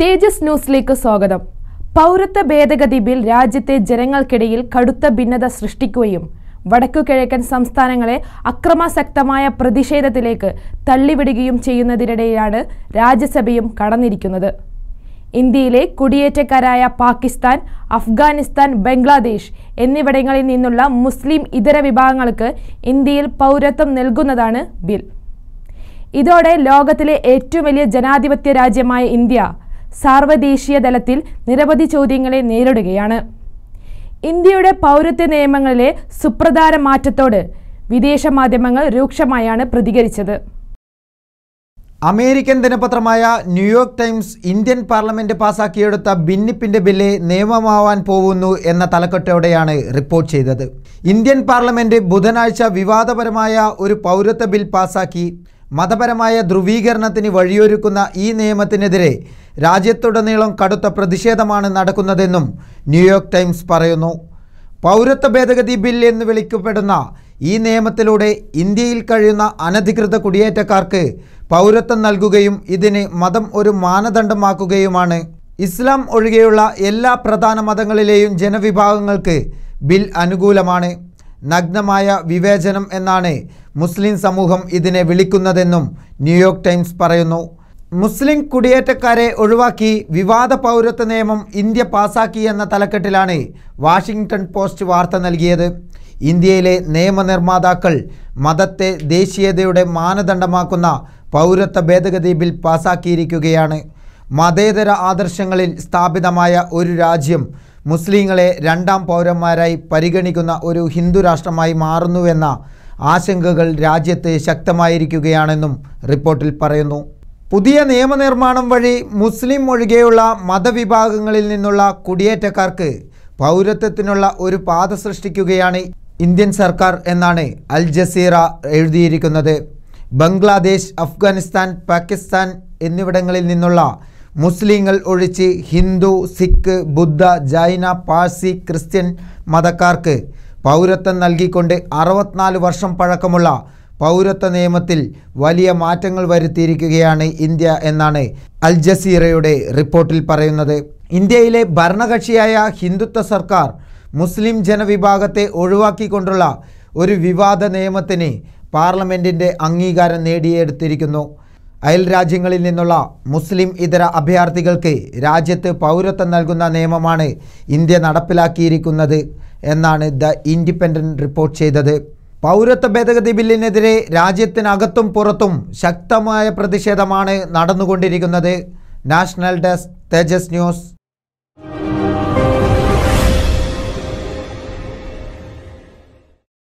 തേജസ് ന്യൂസിലേക്ക് സ്വാഗതം. പൗരത്വ ഭേദഗതി ബിൽ രാജ്യത്തെ ജനങ്ങൾക്കിടയിൽ കടുത്ത ഭിന്നത സൃഷ്ടിക്കുകയും വടക്കുകിഴക്കൻ സംസ്ഥാനങ്ങളെ അക്രമാസക്തമായ പ്രതിഷേധത്തിലേക്ക് തള്ളിവിടുകയും ചെയ്യുന്നതിനിടെയാണ് രാജ്യസഭയും കടന്നിരിക്കുന്നത്. ഇന്ത്യയിലെ കുടിയേറ്റക്കാരായ പാകിസ്ഥാൻ അഫ്ഗാനിസ്ഥാൻ ബംഗ്ലാദേശ് എന്നിവിടങ്ങളിൽ നിന്നുള്ള മുസ്ലിം ഇതര വിഭാഗങ്ങൾക്ക് ഇന്ത്യയിൽ പൗരത്വം നൽകുന്നതാണ് ബിൽ. ഇതോടെ ലോകത്തിലെ ഏറ്റവും വലിയ ജനാധിപത്യ രാജ്യമായ ഇന്ത്യ സാർവദേശീയ തലത്തിൽ നിരവധി ചോദ്യങ്ങളെ നേരിടുകയാണ്. ഇന്ത്യയുടെ പൗരത്വ നിയമങ്ങളിലെ സുപ്രധാന മാറ്റത്തോട് വിദേശ മാധ്യമങ്ങൾ രൂക്ഷമായാണ് പ്രതികരിച്ചത്. American ദിനപത്രമായ New York Times Indian parliament പാസാക്കിയെടുത്ത ഭിന്നിപ്പിന്റെ ബില്ല് നിയമമാവാൻ പോകുന്നു എന്ന തലക്കെട്ടോടെയാണ് റിപ്പോർട്ട് ചെയ്തത്. ഇന്ത്യൻ പാർലമെന്റ് ബുധനാഴ്ച വിവാദപരമായ ഒരു പൗരത്വ ബിൽ പാസാക്കി. മതപരമായ ധ്രുവീകരണത്തിന് വഴിയൊരുക്കുന്ന ഈ നിയമത്തിനെതിരെ രാജ്യത്തുടനീളം കടുത്ത പ്രതിഷേധമാണ് നടക്കുന്നതെന്നും ന്യൂയോർക്ക് ടൈംസ് പറയുന്നു. പൗരത്വ ഭേദഗതി ബിൽ എന്ന് വിളിക്കപ്പെടുന്ന ഈ നിയമത്തിലൂടെ ഇന്ത്യയിൽ കഴിയുന്ന അനധികൃത കുടിയേറ്റക്കാർക്ക് പൗരത്വം നൽകുകയും ഇതിന് മതം ഒരു മാനദണ്ഡമാക്കുകയുമാണ്. ഇസ്ലാം ഒഴികെയുള്ള എല്ലാ പ്രധാന മതങ്ങളിലെയും ജനവിഭാഗങ്ങൾക്ക് ബിൽ അനുകൂലമാണ്. നഗ്നമായ വിവേചനം എന്നാണ് മുസ്ലിം സമൂഹം ഇതിനെ വിളിക്കുന്നതെന്നും ന്യൂയോർക്ക് ടൈംസ് പറയുന്നു. മുസ്ലിം കുടിയേറ്റക്കാരെ ഒഴിവാക്കി വിവാദ പൗരത്വ നിയമം ഇന്ത്യ പാസാക്കി എന്ന തലക്കെട്ടിലാണ് വാഷിംഗ്ടൺ പോസ്റ്റ് വാർത്ത നൽകിയത്. ഇന്ത്യയിലെ നിയമനിർമ്മാതാക്കൾ മതത്തെ ദേശീയതയുടെ മാനദണ്ഡമാക്കുന്ന പൗരത്വ ഭേദഗതി ബിൽ പാസാക്കിയിരിക്കുകയാണ്. മതേതര ആദർശങ്ങളിൽ സ്ഥാപിതമായ ഒരു രാജ്യം മുസ്ലിങ്ങളെ രണ്ടാം പൗരന്മാരായി പരിഗണിക്കുന്ന ഒരു ഹിന്ദു രാഷ്ട്രമായി മാറുന്നുവെന്ന ആശങ്കകൾ രാജ്യത്ത് ശക്തമായിരിക്കുകയാണെന്നും റിപ്പോർട്ടിൽ പറയുന്നു. പുതിയ നിയമനിർമ്മാണം വഴി മുസ്ലിം ഒഴികെയുള്ള മതവിഭാഗങ്ങളിൽ നിന്നുള്ള കുടിയേറ്റക്കാർക്ക് പൗരത്വത്തിനുള്ള ഒരു പാത സൃഷ്ടിക്കുകയാണ് ഇന്ത്യൻ സർക്കാർ എന്നാണ് അൽ ജസീറ എഴുതിയിരിക്കുന്നത്. ബംഗ്ലാദേശ് അഫ്ഗാനിസ്ഥാൻ പാകിസ്ഥാൻ എന്നിവിടങ്ങളിൽ നിന്നുള്ള മുസ്ലിങ്ങൾ ഒഴിച്ച് ഹിന്ദു സിഖ് ബുദ്ധ ജൈന പാഴ്സി ക്രിസ്ത്യൻ മതക്കാർക്ക് പൗരത്വം നൽകിക്കൊണ്ട് അറുപത്തിനാല് വർഷം പഴക്കമുള്ള പൗരത്വ നിയമത്തിൽ വലിയ മാറ്റങ്ങൾ വരുത്തിയിരിക്കുകയാണ് ഇന്ത്യ എന്നാണ് അൽ ജസീറയുടെ റിപ്പോർട്ടിൽ പറയുന്നത്. ഇന്ത്യയിലെ ഭരണകക്ഷിയായ ഹിന്ദുത്വ സർക്കാർ മുസ്ലിം ജനവിഭാഗത്തെ ഒഴിവാക്കിക്കൊണ്ടുള്ള ഒരു വിവാദ നിയമത്തിന് പാർലമെന്റിന്റെ അംഗീകാരം നേടിയെടുത്തിരിക്കുന്നു. അയൽ രാജ്യങ്ങളിൽ നിന്നുള്ള മുസ്ലിം ഇതര അഭയാർത്ഥികൾക്ക് രാജ്യത്ത് പൗരത്വം നൽകുന്ന നിയമമാണ് ഇന്ത്യ നടപ്പിലാക്കിയിരിക്കുന്നത് എന്നാണ് ദ ഇൻഡിപെൻഡന്റ് റിപ്പോർട്ട് ചെയ്തത്. പൗരത്വ ഭേദഗതി ബില്ലിനെതിരെ രാജ്യത്തിനകത്തും പുറത്തും ശക്തമായ പ്രതിഷേധമാണ് നടന്നുകൊണ്ടിരിക്കുന്നത്. National desk Tejas news.